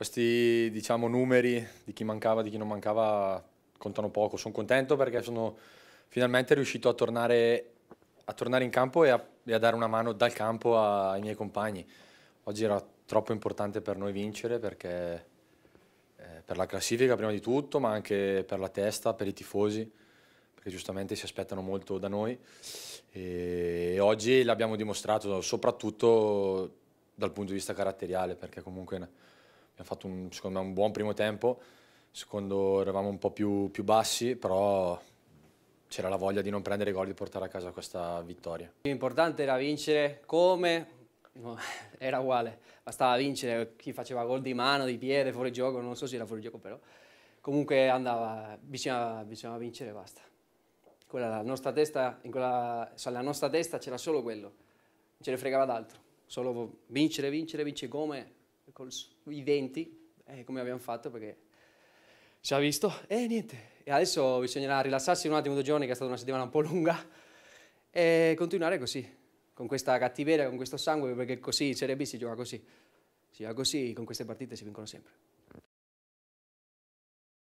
questi diciamo, numeri di chi mancava, di chi non mancava contano poco. Sono contento perché sono finalmente riuscito a tornare, a tornare in campo e a, e a, dare una mano dal campo ai miei compagni. Oggi era troppo importante per noi vincere perché eh, per la classifica prima di tutto, ma anche per la testa, per i tifosi, perché giustamente si aspettano molto da noi. E oggi l'abbiamo dimostrato soprattutto dal punto di vista caratteriale, perché comunque abbiamo fatto un, secondo me un buon primo tempo, secondo eravamo un po' più, più bassi, però c'era la voglia di non prendere gol e di portare a casa questa vittoria. L'importante era vincere. Come? No, era uguale, bastava vincere, chi faceva gol di mano, di piede, fuori gioco, non so se era fuori gioco però, comunque andava, bisognava, bisognava vincere e basta. Quella, la nostra testa, in quella, nella nostra testa c'era solo quello, non ce ne fregava d'altro, solo vincere, vincere, vincere come, i denti, eh, come abbiamo fatto perché si è visto e niente. E adesso bisognerà rilassarsi un attimo due giorni, che è stata una settimana un po' lunga, e continuare così, con questa cattiveria, con questo sangue, perché così in Serie B si gioca così. Si gioca così, con queste partite si vincono sempre.